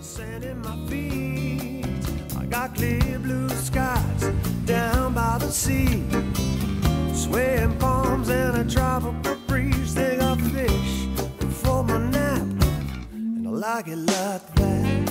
Sand in my feet. I got clear blue skies down by the sea. Swaying palms and a tropical breeze. They got fish before my nap, and I like it like that.